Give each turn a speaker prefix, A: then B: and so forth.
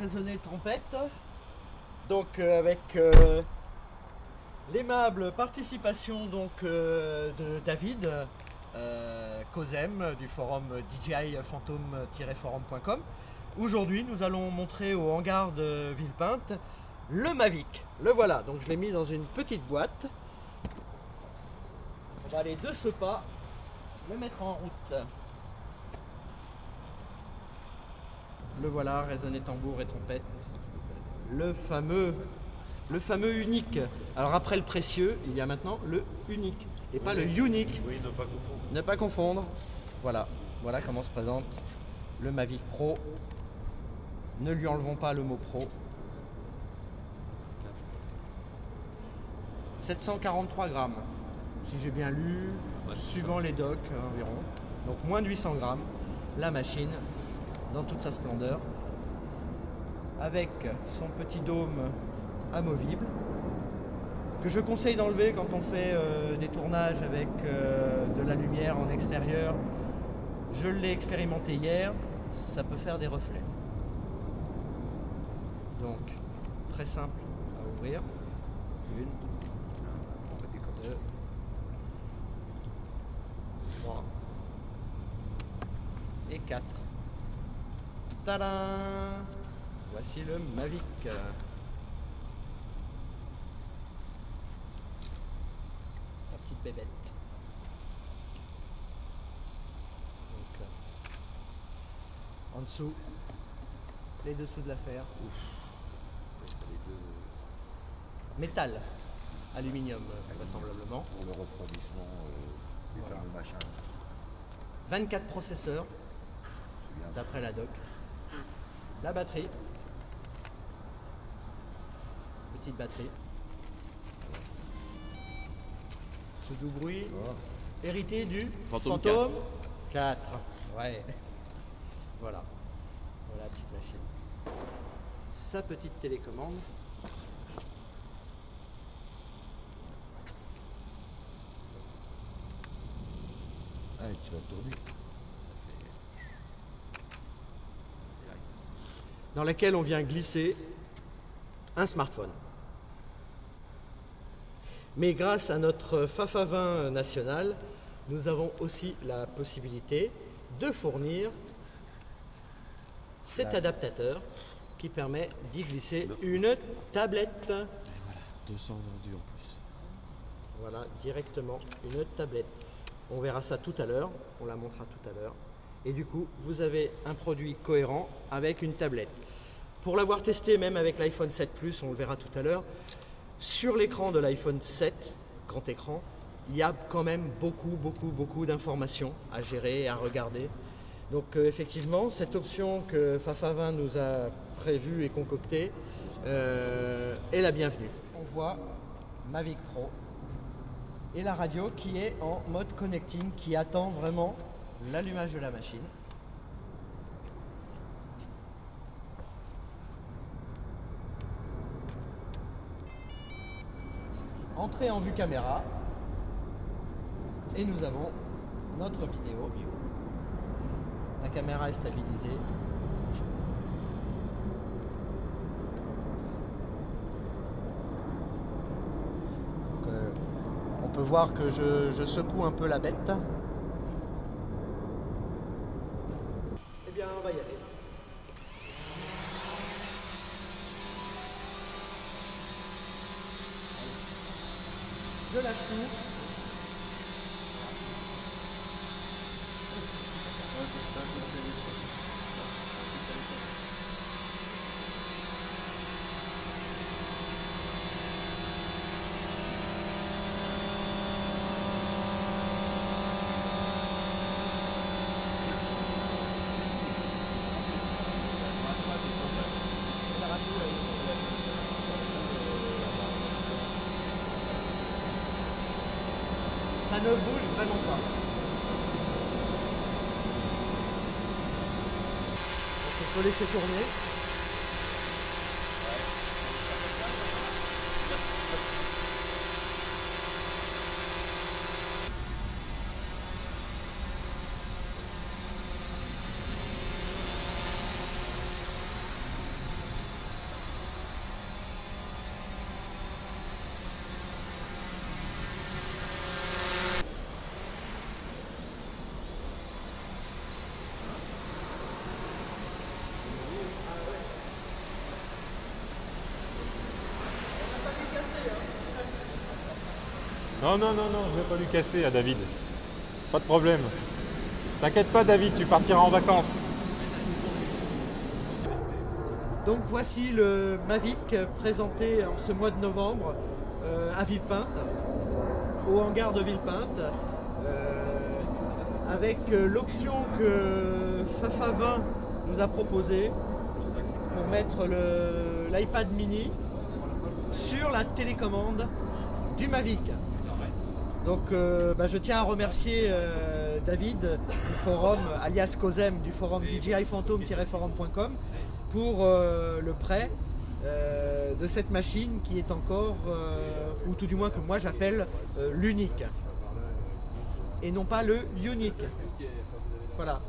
A: Résonner trompette. Donc euh, avec euh, l'aimable participation donc, euh, de David Kozem du forum DJI Phantom-forum.com. Aujourd'hui, nous allons montrer au hangar de Villepinte le Mavic. Le voilà, donc je l'ai mis dans une petite boîte. On va aller de ce pas le mettre en route. Le voilà, résonner tambour et trompette. Le fameux, le fameux unique. Alors après le précieux, il y a maintenant le unique. Et pas le unique.
B: Oui, ne pas confondre.
A: Ne pas confondre. Voilà, voilà comment se présente le Mavic Pro. Ne lui enlevons pas le mot pro. 743 grammes, si j'ai bien lu,
B: Ouais,
A: suivant les docks euh, environ. Donc moins de 800 grammes, la machine dans toute sa splendeur, avec son petit dôme amovible, que je conseille d'enlever quand on fait euh, des tournages avec euh, de la lumière en extérieur. Je l'ai expérimenté hier, ça peut faire des reflets. Donc, très simple à ouvrir. Une, deux, trois et quatre. Tadam Voici le Mavic. La petite bébête. Donc, euh, en dessous, les dessous de l'affaire. Métal, aluminium euh, vraisemblablement.
B: Pour le refroidissement euh, des
A: Voilà.
B: fameux machins.
A: 24 processeurs d'après la doc. La batterie. Petite batterie. Ce doux bruit
B: Oh,
A: hérité du
B: Phantom
A: 4. Ouais. Voilà. Voilà la petite machine. Sa petite télécommande.
B: Ah, tu vas tourner.
A: Dans laquelle on vient glisser un smartphone. Mais grâce à notre Fafa 20 national, nous avons aussi la possibilité de fournir cet adaptateur qui permet d'y glisser une tablette.
C: 200 vendus en plus.
A: Voilà, directement une tablette. On verra ça tout à l'heure, on la montrera tout à l'heure. Et du coup, vous avez un produit cohérent avec une tablette. Pour l'avoir testé même avec l'iPhone 7 Plus, on le verra tout à l'heure, sur l'écran de l'iPhone 7, grand écran, il y a quand même beaucoup, beaucoup, beaucoup d'informations à gérer et à regarder. Donc euh, effectivement, cette option que Fafa 20 nous a prévue et concoctée euh, est la bienvenue. On voit Mavic Pro et la radio qui est en mode connecting, qui attend vraiment l'allumage de la machine. Entrée en vue caméra et nous avons notre vidéo. La caméra est stabilisée. Euh, on peut voir que je secoue un peu la bête. Va y aller. Je lâche tout. Ne bouge vraiment pas. Donc, on peut laisser tourner.
D: Non, non, non, non, je vais pas lui casser à David. Pas de problème. T'inquiète pas, David, tu partiras en vacances.
A: Donc voici le Mavic présenté en ce mois de novembre euh, à Villepinte, au hangar de Villepinte, euh, avec euh, l'option que Fafa 20 nous a proposée pour mettre l'iPad mini sur la télécommande du Mavic. Donc euh, bah, je tiens à remercier euh, David du forum, alias Cosem, du forum DJI-Phantom-forum.com pour euh, le prêt de cette machine qui est encore, ou tout du moins que moi j'appelle l'unique. Et non pas le unique. Voilà.